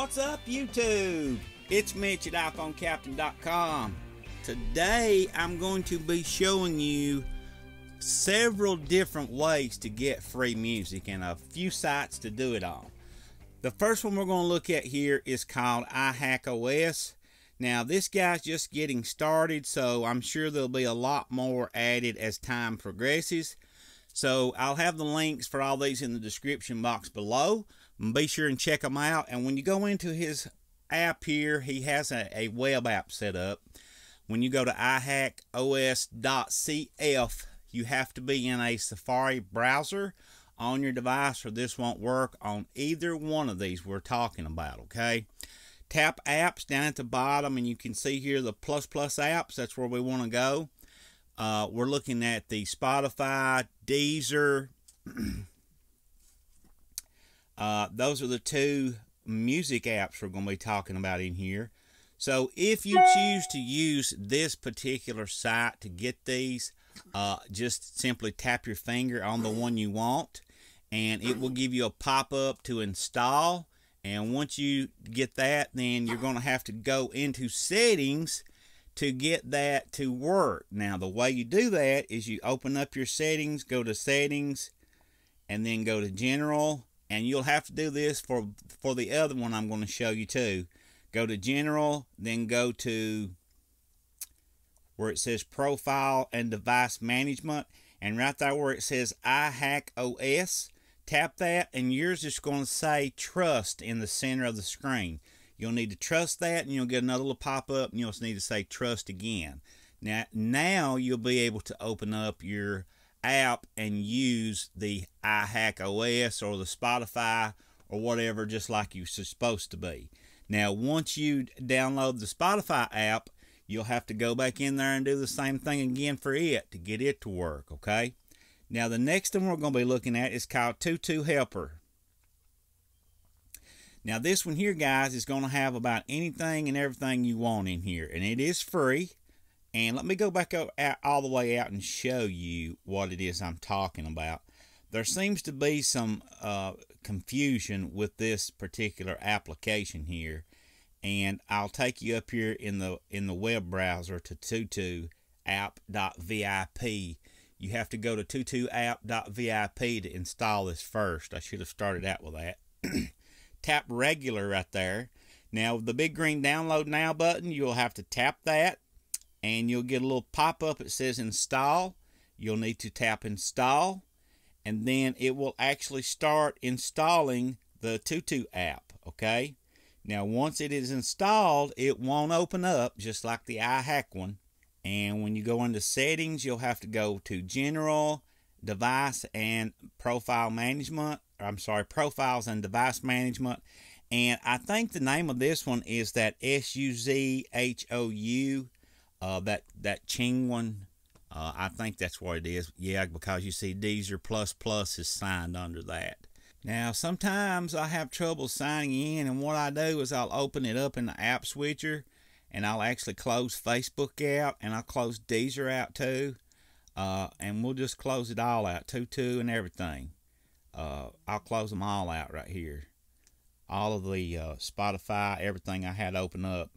What's up, YouTube? It's Mitch at iPhoneCaptain.com. Today, I'm going to be showing you several different ways to get free music and a few sites to do it on. The first one we're going to look at here is called iHackOS. Now, this guy's just getting started, so I'm sure there'll be a lot more added as time progresses. So I'll have the links for all these in the description box below. Be sure and check them out. And when you go into his app here, he has a, a web app set up. When you go to iHackOS.cf, you have to be in a Safari browser on your device or this won't work on either one of these we're talking about, okay? Tap apps down at the bottom and you can see here the plus plus apps. That's where we want to go. Uh, we're looking at the Spotify, Deezer. uh, those are the two music apps we're going to be talking about in here. So if you choose to use this particular site to get these, uh, just simply tap your finger on the one you want and it will give you a pop-up to install. And once you get that, then you're going to have to go into settings to get that to work. Now, the way you do that is you open up your settings, go to settings, and then go to general. And you'll have to do this for, for the other one I'm going to show you too. Go to general, then go to where it says profile and device management. And right there where it says iHackOS, tap that and yours is going to say trust in the center of the screen. You'll need to trust that and you'll get another little pop-up and you'll need to say trust again. Now, now you'll be able to open up your app and use the iHack OS or the Spotify or whatever just like you're supposed to be. Now, once you download the Spotify app, you'll have to go back in there and do the same thing again for it to get it to work, okay? Now, the next one we're going to be looking at is called Tutu Helper. Now this one here, guys, is going to have about anything and everything you want in here. And it is free. And let me go back out, all the way out and show you what it is I'm talking about. There seems to be some uh, confusion with this particular application here. And I'll take you up here in the in the web browser to tutuapp.vip. You have to go to tutuapp.vip to install this first. I should have started out with that. tap regular right there. Now, the big green download now button, you'll have to tap that and you'll get a little pop up that says install. You'll need to tap install and then it will actually start installing the Tutu app. Okay. Now, once it is installed, it won't open up just like the iHack one. And when you go into settings, you'll have to go to general, device, and profile management I'm sorry, profiles and device management. And I think the name of this one is that S U Z H O U, uh, that that Ching one. Uh, I think that's what it is. Yeah, because you see Deezer Plus Plus is signed under that. Now, sometimes I have trouble signing in, and what I do is I'll open it up in the app switcher, and I'll actually close Facebook out, and I'll close Deezer out too, uh, and we'll just close it all out, Tutu and everything uh, I'll close them all out right here. All of the uh, Spotify, everything I had open up.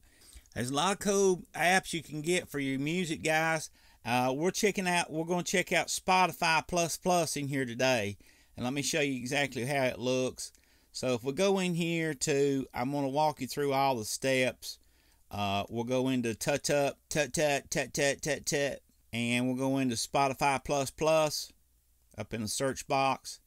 There's a lot of cool apps you can get for your music, guys. Uh, we're checking out. We're going to check out Spotify Plus Plus in here today, and let me show you exactly how it looks. So if we go in here to, I'm going to walk you through all the steps. Uh, we'll go into tut tut tut tut tut tut tut tut, and we'll go into Spotify Plus Plus up in the search box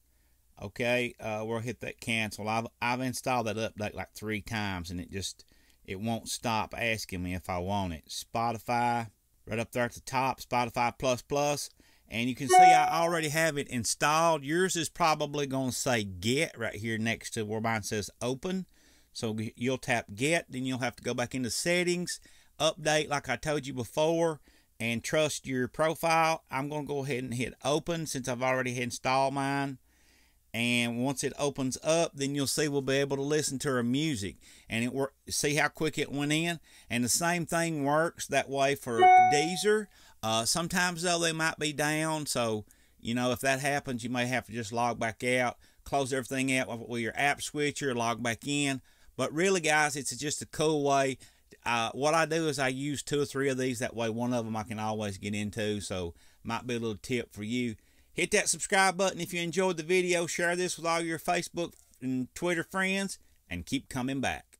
okay uh, we'll hit that cancel I've, I've installed that update like three times and it just it won't stop asking me if I want it. Spotify right up there at the top Spotify plus plus. And you can see I already have it installed. Yours is probably going to say get right here next to where mine says open. So you'll tap get then you'll have to go back into settings update like I told you before and trust your profile. I'm going to go ahead and hit open since I've already installed mine and once it opens up then you'll see we'll be able to listen to our music and it work see how quick it went in and the same thing works that way for Deezer uh, sometimes though they might be down so you know if that happens you may have to just log back out close everything out with your app switcher log back in But really, guys, it's just a cool way. Uh, what I do is I use two or three of these. That way, one of them I can always get into. So, might be a little tip for you. Hit that subscribe button if you enjoyed the video. Share this with all your Facebook and Twitter friends. And keep coming back.